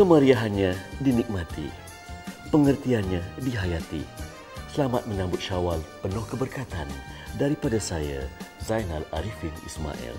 kemeriahannya dinikmati, pengertiannya dihayati. Selamat menyambut Syawal penuh keberkatan daripada saya Zainal Arifin Ismail.